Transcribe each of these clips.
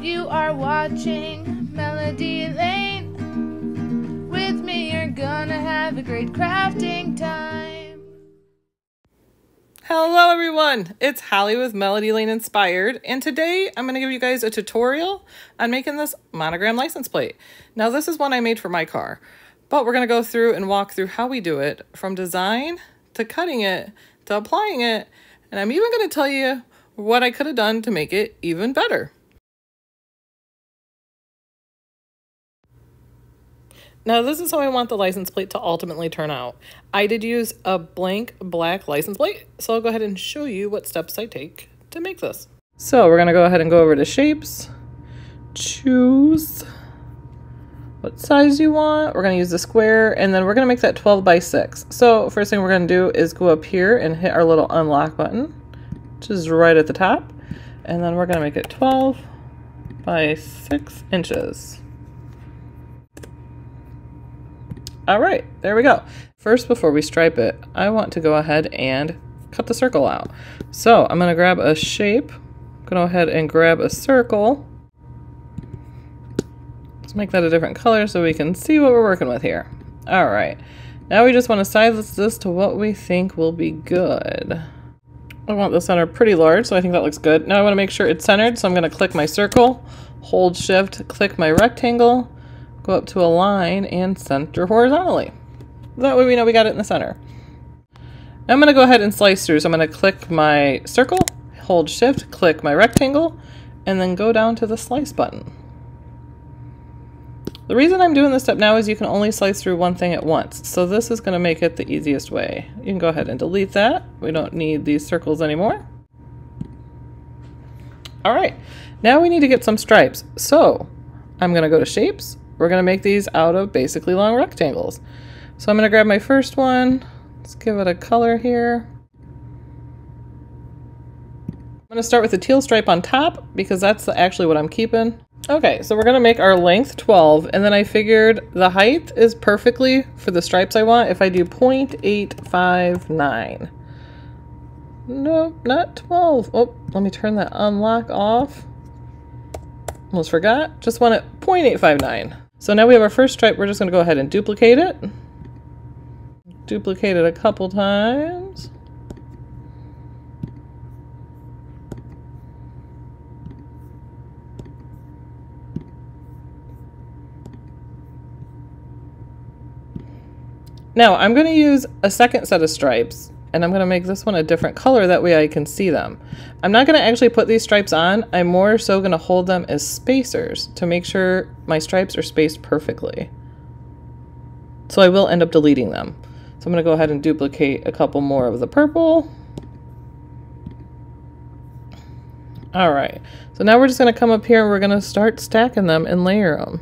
You are watching Melody Lane. With me, you're gonna have a great crafting time. Hello everyone, it's Holly with Melody Lane Inspired, and today I'm to give you guys a tutorial on making this monogram license plate. Now this is one I made for my car, but we're to go through and walk through how we do it from design to cutting it to applying it, and I'm even to tell you what I could have done to make it even better. Now this is how I want the license plate to ultimately turn out. I did use a blank black license plate, so I'll go ahead and show you what steps I take to make this. So we're gonna go ahead and go over to shapes, choose what size you want. We're gonna use the square and then we're gonna make that 12 by six. So first thing we're gonna do is go up here and hit our little unlock button, which is right at the top. And then we're gonna make it 12 by six inches. All right, there we go. First, before we stripe it, I want to go ahead and cut the circle out. So I'm gonna grab a shape, go ahead and grab a circle. Let's make that a different color so we can see what we're working with here. All right, now we just wanna size this to what we think will be good. I want the center pretty large, so I think that looks good. Now I wanna make sure it's centered, so I'm gonna click my circle, hold shift, click my rectangle, go up to align and center horizontally. That way we know we got it in the center. I'm going to go ahead and slice through. So I'm going to click my circle, hold shift, click my rectangle, and then go down to the slice button. The reason I'm doing this step now is you can only slice through one thing at once. So this is going to make it the easiest way. You can go ahead and delete that. We don't need these circles anymore. All right, now we need to get some stripes. So I'm going to go to shapes, we're going to make these out of basically long rectangles. So I'm going to grab my first one. Let's give it a color here. I'm going to start with the teal stripe on top because that's actually what I'm keeping. Okay, so we're going to make our length 12 and then I figured the height is perfectly for the stripes I want if I do 0.859. Nope, not 12. Oh, let me turn that unlock off. Almost forgot. Just want it 0.859. So now we have our first stripe. We're just going to go ahead and duplicate it. Duplicate it a couple times. Now I'm going to use a second set of stripes and I'm going to make this one a different color that way I can see them. I'm not going to actually put these stripes on, I'm more so going to hold them as spacers to make sure my stripes are spaced perfectly. So I will end up deleting them. So I'm going to go ahead and duplicate a couple more of the purple. All right, so now we're just going to come up here and we're going to start stacking them and layer them.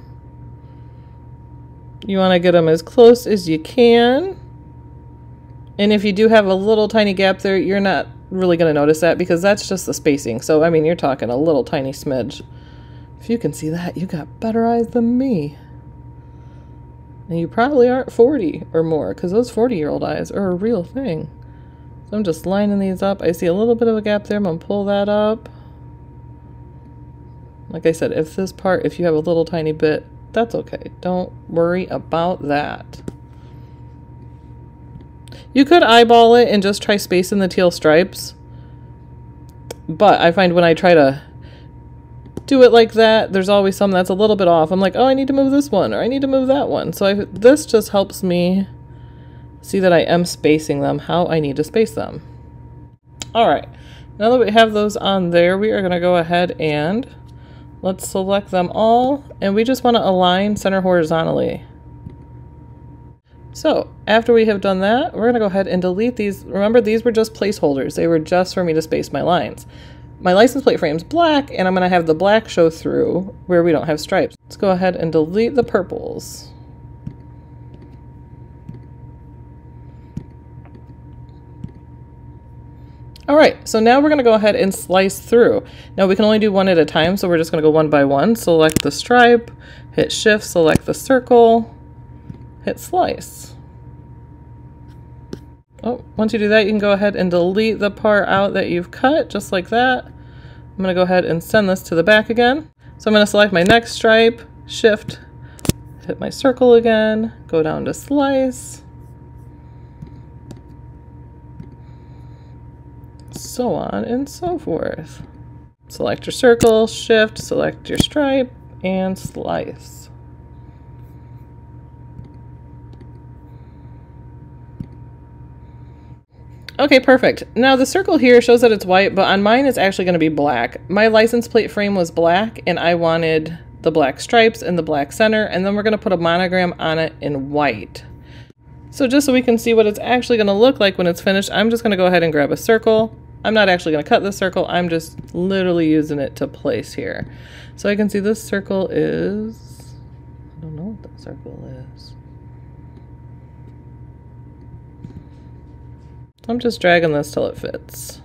You want to get them as close as you can. And if you do have a little tiny gap there, you're not really going to notice that because that's just the spacing. So, I mean, you're talking a little tiny smidge. If you can see that, you got better eyes than me. And you probably aren't 40 or more because those 40 year old eyes are a real thing. So I'm just lining these up. I see a little bit of a gap there. I'm going to pull that up. Like I said, if this part, if you have a little tiny bit, that's okay. Don't worry about that. You could eyeball it and just try spacing the teal stripes. But I find when I try to do it like that, there's always some that's a little bit off. I'm like, oh, I need to move this one or I need to move that one. So I, this just helps me see that I am spacing them how I need to space them. All right, now that we have those on there, we are going to go ahead and let's select them all. And we just want to align center horizontally. So after we have done that, we're to go ahead and delete these. Remember, these were just placeholders. They were just for me to space my lines. My license plate frame is black, and I'm to have the black show through where we don't have stripes. Let's go ahead and delete the purples. All right, so now we're to go ahead and slice through. Now we can only do one at a time, so we're just to go one by one. Select the stripe, hit shift, select the circle, hit slice. Oh, once you do that, you can go ahead and delete the part out that you've cut, just like that. I'm going to go ahead and send this to the back again. So I'm going to select my next stripe, shift, hit my circle again, go down to slice, so on and so forth. Select your circle, shift, select your stripe, and slice. Okay, perfect. Now the circle here shows that it's white, but on mine it's actually going to be black. My license plate frame was black, and I wanted the black stripes and the black center, and then we're going to put a monogram on it in white. So just so we can see what it's actually going to look like when it's finished, I'm just going to go ahead and grab a circle. I'm not actually going to cut this circle, I'm just literally using it to place here. So I can see this circle is, I don't know what that circle is. I'm just dragging this till it fits.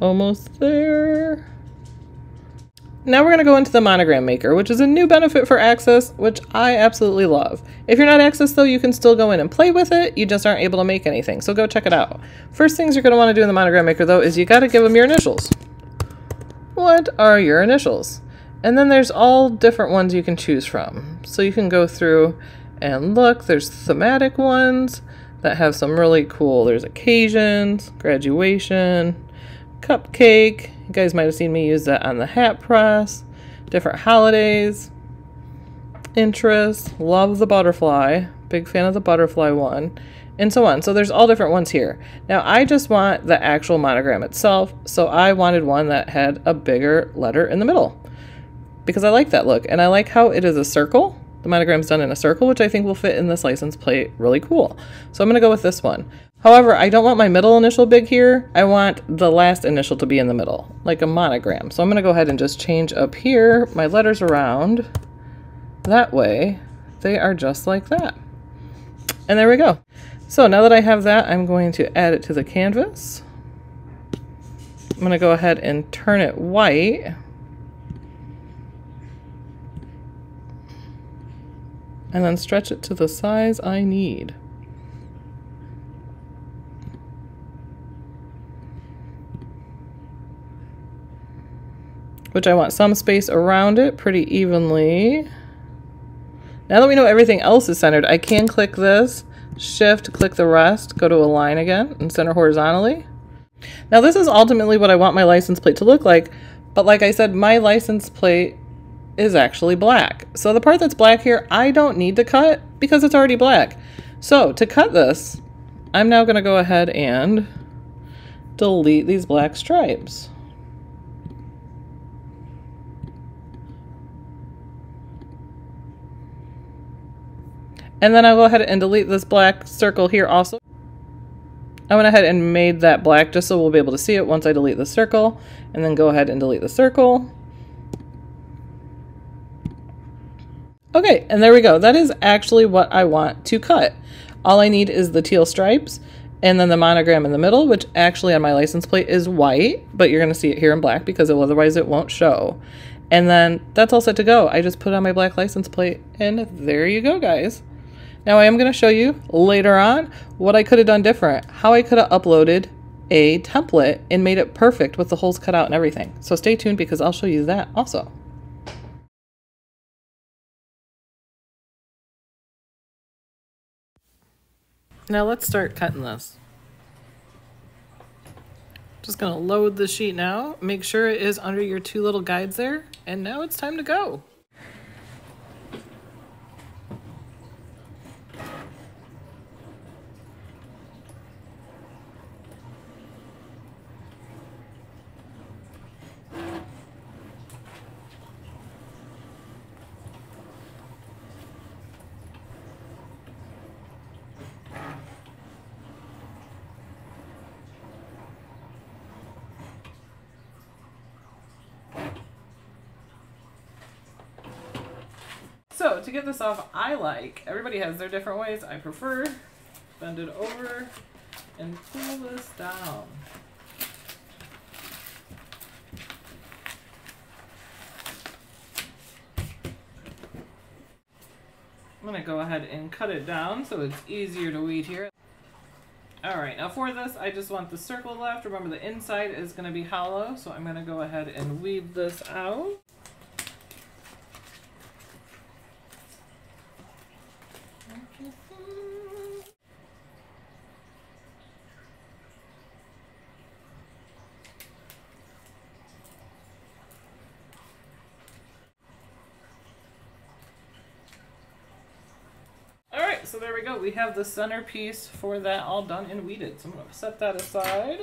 Almost there. Now we're going to go into the monogram maker, which is a new benefit for Access, which I absolutely love. If you're not Access though, you can still go in and play with it, you just aren't able to make anything, so go check it out. First things you're going to want to do in the monogram maker though is you got to give them your initials. What are your initials? And then there's all different ones you can choose from. So you can go through and look, there's thematic ones, that have some really cool. There's occasions, graduation, cupcake. You guys might have seen me use that on the hat press. Different holidays, interests, love the butterfly, big fan of the butterfly one, and so on. So there's all different ones here. Now I just want the actual monogram itself, so I wanted one that had a bigger letter in the middle because I like that look and I like how it is a circle the monogram's done in a circle, which I think will fit in this license plate really cool. So I'm going to go with this one. However, I don't want my middle initial big here. I want the last initial to be in the middle, like a monogram. So I'm going to go ahead and just change up here my letters around. That way, they are just like that. And there we go. So now that I have that, I'm going to add it to the canvas. I'm going to go ahead and turn it white. And then stretch it to the size I need. Which I want some space around it pretty evenly. Now that we know everything else is centered, I can click this, shift, click the rest, go to align again, and center horizontally. Now this is ultimately what I want my license plate to look like, but like I said, my license plate is actually black. So the part that's black here, I don't need to cut because it's already black. So to cut this, I'm now going to go ahead and delete these black stripes. And then I'll go ahead and delete this black circle here also. I went ahead and made that black just so we'll be able to see it once I delete the circle. And then go ahead and delete the circle. Okay, and there we go. That is actually what I want to cut. All I need is the teal stripes and then the monogram in the middle, which actually on my license plate is white, but you're going to see it here in black because otherwise it won't show. And then that's all set to go. I just put on my black license plate and there you go, guys. Now I am going to show you later on what I could have done different, how I could have uploaded a template and made it perfect with the holes cut out and everything. So stay tuned because I'll show you that also. Now let's start cutting this. Just gonna load the sheet now, make sure it is under your two little guides there, and now it's time to go. So to get this off, I like, everybody has their different ways. I prefer bend it over and pull this down. I'm to go ahead and cut it down so it's easier to weed here. Alright, now for this, I just want the circle left. Remember the inside is to be hollow, so I'm to go ahead and weed this out. So there we go. We have the centerpiece for that all done and weeded. So I'm going to set that aside.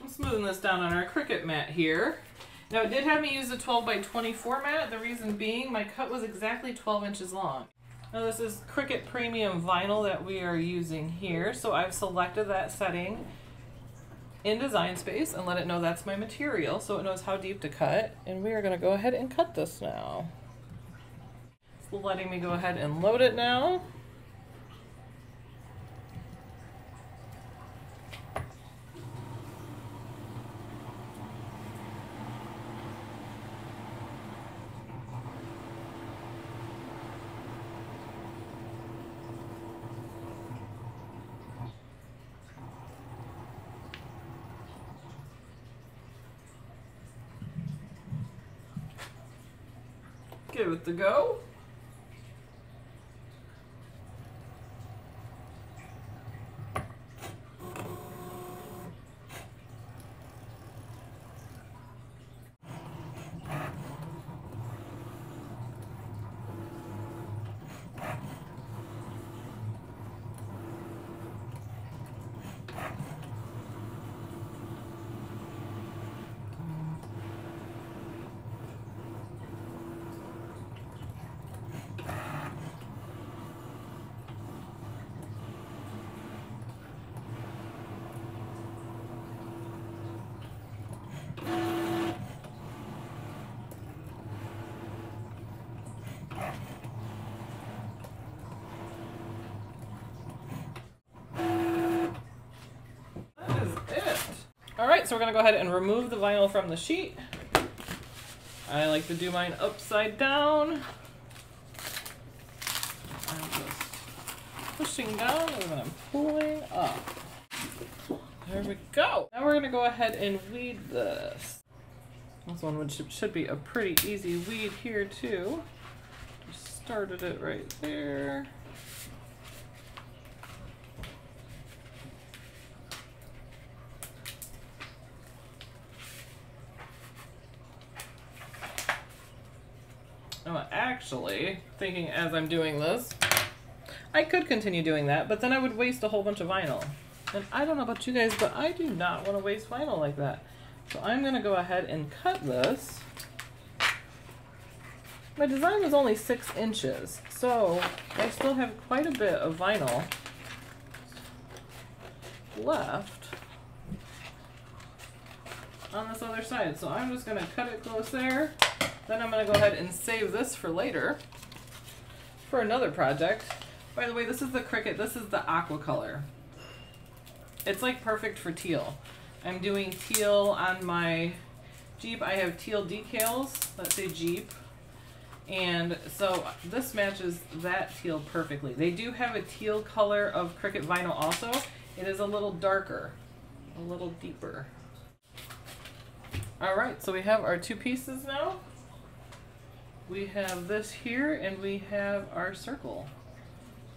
I'm smoothing this down on our Cricut mat here. Now it did have me use the 12 by 24 mat. The reason being my cut was exactly 12 inches long. Now this is Cricut Premium Vinyl that we are using here. So I've selected that setting in Design Space and let it know that's my material so it knows how deep to cut. And we are going to go ahead and cut this now. Letting me go ahead and load it now. Give it the go. That is it. All right, so we're gonna go ahead and remove the vinyl from the sheet. I like to do mine upside down. I'm just pushing down and then I'm pulling up. There we go. Now we're gonna go ahead and weed this. This one should be a pretty easy weed here too. Just started it right there. I'm actually thinking as I'm doing this, I could continue doing that, but then I would waste a whole bunch of vinyl. And I don't know about you guys, but I do not want to waste vinyl like that. So I'm going to go ahead and cut this. My design was only six inches, so I still have quite a bit of vinyl left on this other side. So I'm just going to cut it close there. Then I'm going to go ahead and save this for later for another project. By the way, this is the Cricut. This is the aqua color. It's like perfect for teal. I'm doing teal on my Jeep. I have teal decals that say Jeep. And so this matches that teal perfectly. They do have a teal color of Cricut vinyl also. It is a little darker, a little deeper. All right, so we have our two pieces now. We have this here and we have our circle.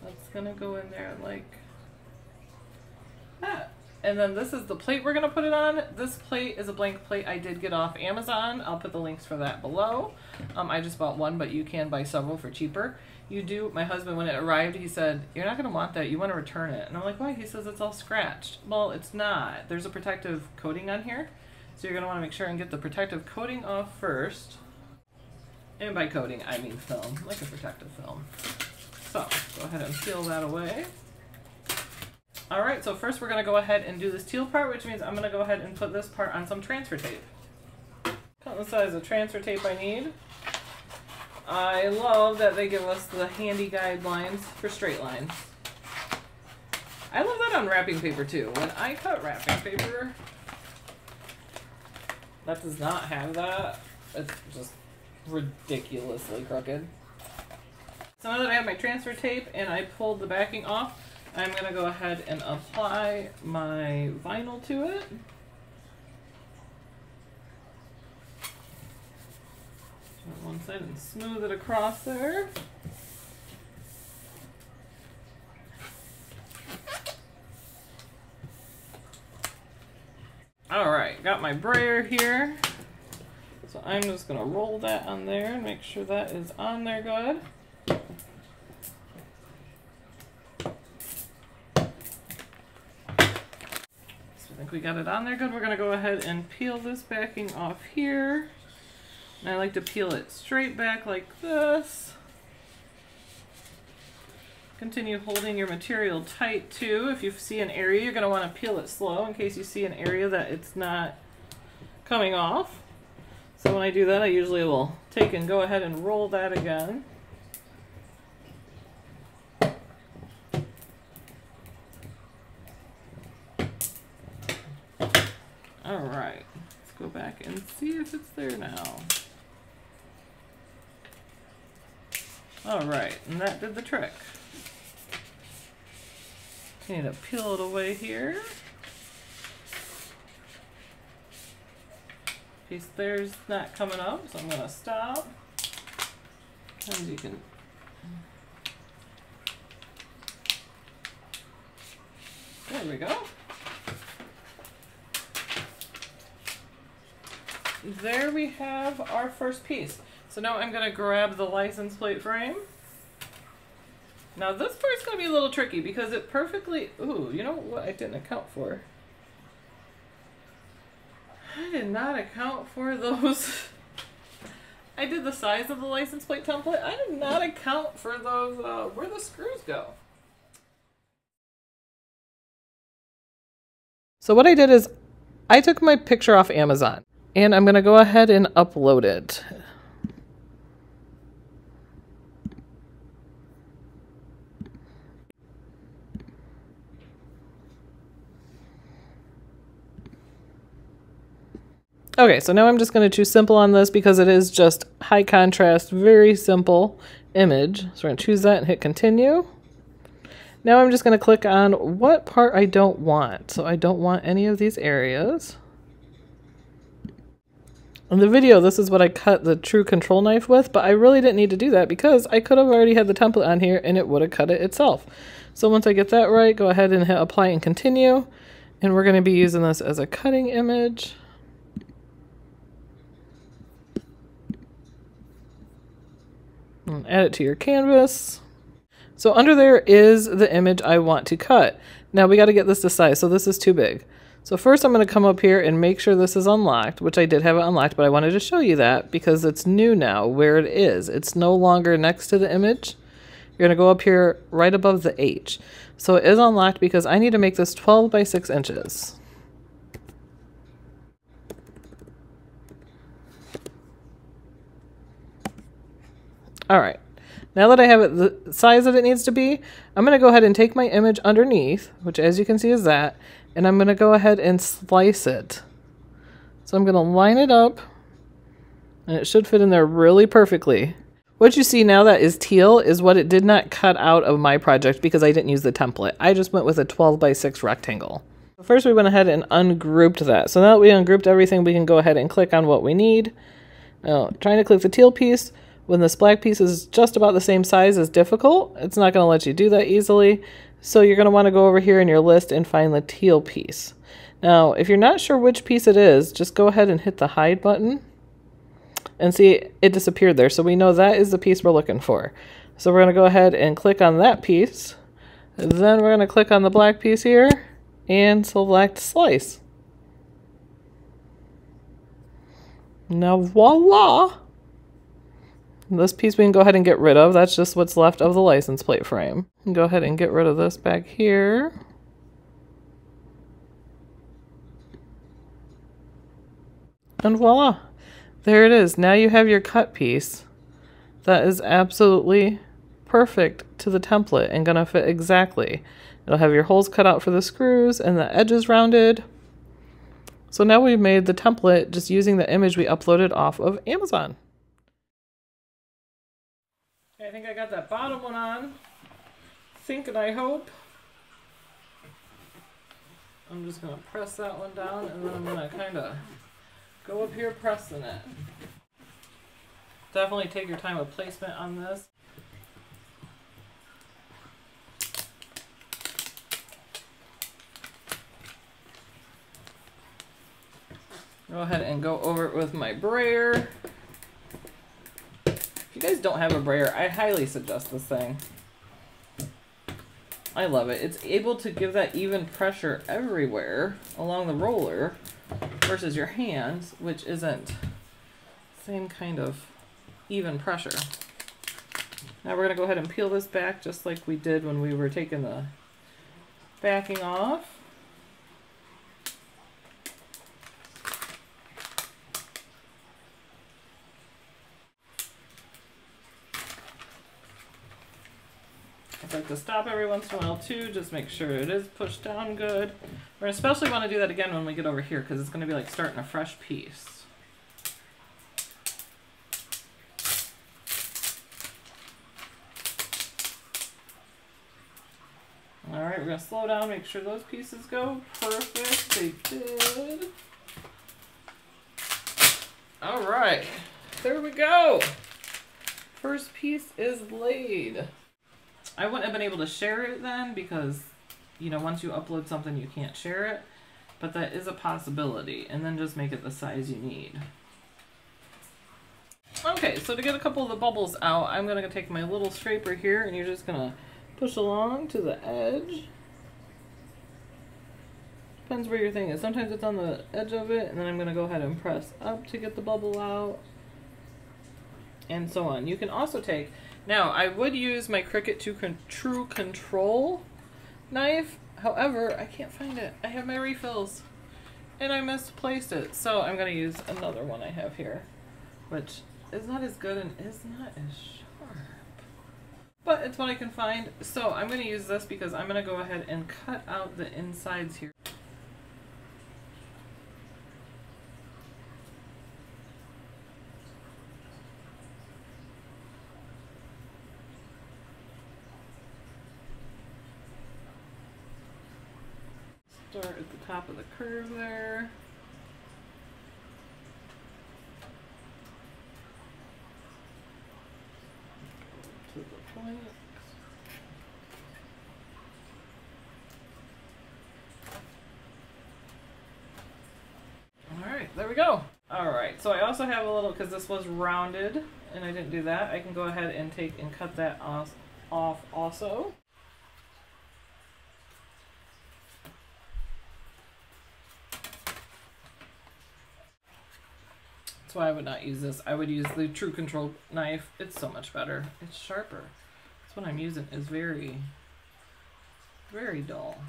That's gonna go in there like that. And then this is the plate we're gonna put it on. This plate is a blank plate I did get off Amazon. I'll put the links for that below. Um, I just bought one, but you can buy several for cheaper. You do, my husband, when it arrived, he said, you're not gonna want that, you wanna return it. And I'm like, why? He says it's all scratched. Well, it's not. There's a protective coating on here. So you're gonna wanna make sure and get the protective coating off first. And by coating, I mean film, like a protective film. So, go ahead and peel that away. All right, so first we're gonna go ahead and do this teal part, which means I'm gonna go ahead and put this part on some transfer tape. Count the size of transfer tape I need. I love that they give us the handy guidelines for straight lines. I love that on wrapping paper too. When I cut wrapping paper, that does not have that. It's just ridiculously crooked. So now that I have my transfer tape and I pulled the backing off, I'm going to go ahead and apply my vinyl to it. On one side and smooth it across there. Alright, got my brayer here. So I'm just going to roll that on there and make sure that is on there good. So I think we got it on there good. We're going to go ahead and peel this backing off here. And I like to peel it straight back like this. Continue holding your material tight too. If you see an area, you're going to want to peel it slow in case you see an area that it's not coming off. So when I do that, I usually will take and go ahead and roll that again. All right, let's go back and see if it's there now. All right, and that did the trick. Need to peel it away here. Piece there's not coming up, so I'm gonna stop. And you can There we go. There we have our first piece. So now I'm gonna grab the license plate frame. Now this part's gonna be a little tricky because it perfectly, ooh, you know what I didn't account for? I did not account for those. I did the size of the license plate template. I did not account for those, uh, where the screws go. So what I did is I took my picture off Amazon and I'm going to go ahead and upload it. Okay, so now I'm just going to choose simple on this because it is just high contrast, very simple image. So we're going to choose that and hit continue. Now I'm just going to click on what part I don't want. So I don't want any of these areas. In the video, this is what I cut the true control knife with, but I really didn't need to do that because I could have already had the template on here and it would have cut it itself. So once I get that right, go ahead and hit apply and continue. And we're going to be using this as a cutting image. And add it to your canvas. So under there is the image I want to cut. Now we got to get this to size. So this is too big. So first I'm going to come up here and make sure this is unlocked, which I did have it unlocked, but I wanted to show you that because it's new now where it is. It's no longer next to the image. You're going to go up here right above the H. So it is unlocked because I need to make this 12 by 6 inches. All right. Now that I have it the size that it needs to be, I'm going to go ahead and take my image underneath, which as you can see is that, and I'm going to go ahead and slice it. So I'm going to line it up, and it should fit in there really perfectly. What you see now that is teal is what it did not cut out of my project because I didn't use the template. I just went with a 12 by 6 rectangle. First we went ahead and ungrouped that. So now that we ungrouped everything, we can go ahead and click on what we need. Now, trying to click the teal piece, when this black piece is just about the same size as difficult. It's not going to let you do that easily. So you're going to want to go over here in your list and find the teal piece. Now, if you're not sure which piece it is, just go ahead and hit the hide button and see it disappeared there. So we know that is the piece we're looking for. So we're going to go ahead and click on that piece. Then we're going to click on the black piece here and select slice. Now voila! This piece we can go ahead and get rid of. That's just what's left of the license plate frame. Go ahead and get rid of this back here. And voila! There it is. Now you have your cut piece. That is absolutely perfect to the template and gonna fit exactly. It'll have your holes cut out for the screws and the edges rounded. So now we've made the template just using the image we uploaded off of Amazon. I think I got that bottom one on. Think and I hope. I'm just going to press that one down and then I'm going to kind of go up here pressing it. Definitely take your time with placement on this. Go ahead and go over it with my brayer you guys don't have a brayer, I highly suggest this thing. I love it. It's able to give that even pressure everywhere along the roller versus your hands, which isn't same kind of even pressure. Now we're going to go ahead and peel this back just like we did when we were taking the backing off. I like to stop every once in a while too, just make sure it is pushed down good. We're especially want to do that again when we get over here because it's going to be like starting a fresh piece. Alright, we're going to slow down, make sure those pieces go perfect. They did. Alright, there we go. First piece is laid. I wouldn't have been able to share it then because, you know, once you upload something, you can't share it. But that is a possibility. And then just make it the size you need. Okay, so to get a couple of the bubbles out, I'm going to take my little scraper here and you're just going to push along to the edge. Depends where your thing is. Sometimes it's on the edge of it, and then I'm going to go ahead and press up to get the bubble out. And so on. You can also take now, I would use my Cricut to con True Control knife. However, I can't find it. I have my refills. And I misplaced it. So I'm going to use another one I have here. Which is not as good and is not as sharp. But it's what I can find. So I'm going to use this because I'm going to go ahead and cut out the insides here. Start at the top of the curve there. To the point. There we go. Alright, so I also have a little, because this was rounded, and I didn't do that, I can go ahead and take and cut that off, off also. Why I would not use this. I would use the True Control knife. It's so much better. It's sharper. This one I'm using is very, very dull.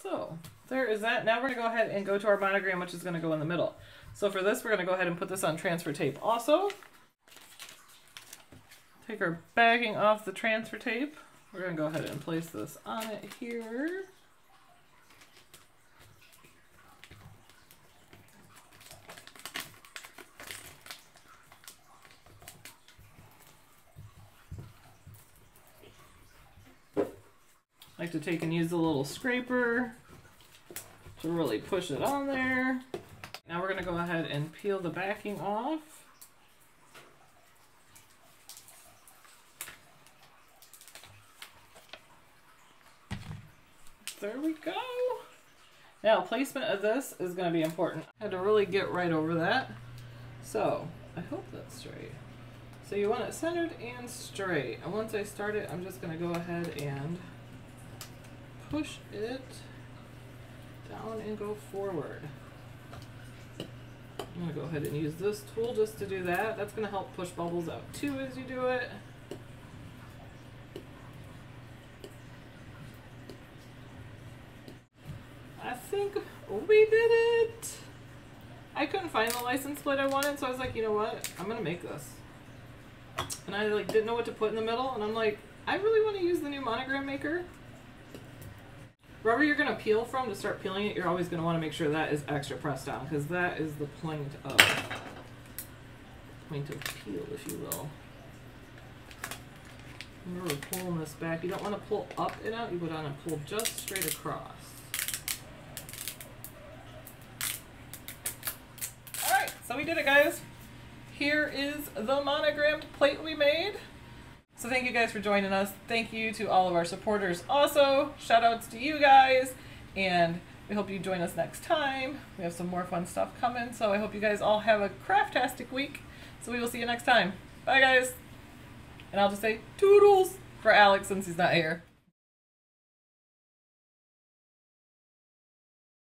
So there is that. Now we're going to go ahead and go to our monogram, which is going to go in the middle. So for this, we're going to go ahead and put this on transfer tape also. Take our backing off the transfer tape. We're going to go ahead and place this on it here. Like to take and use the little scraper to really push it on there. Now we're going to go ahead and peel the backing off. There we go. Now placement of this is going to be important. I had to really get right over that. So I hope that's straight. So you want it centered and straight. And once I start it, I'm just going to go ahead and push it down and go forward. I'm going to go ahead and use this tool just to do that. That's going to help push bubbles out too as you do it. I think we did it. I couldn't find the license plate I wanted, so I was like, you know what? I'm going to make this. And I like didn't know what to put in the middle, and I'm like, I really want to use the new monogram maker wherever you're going to peel from to start peeling it, you're always going to want to make sure that is extra pressed down because that is the point of point of peel, if you will. Remember pulling this back. You don't want to pull up and out. You want to pull just straight across. Alright, so we did it guys. Here is the monogrammed plate we made. So thank you guys for joining us. Thank you to all of our supporters also. Shout outs to you guys. And we hope you join us next time. We have some more fun stuff coming. So I hope you guys all have a craftastic week. So we will see you next time. Bye guys. And I'll just say toodles for Alex since he's not here.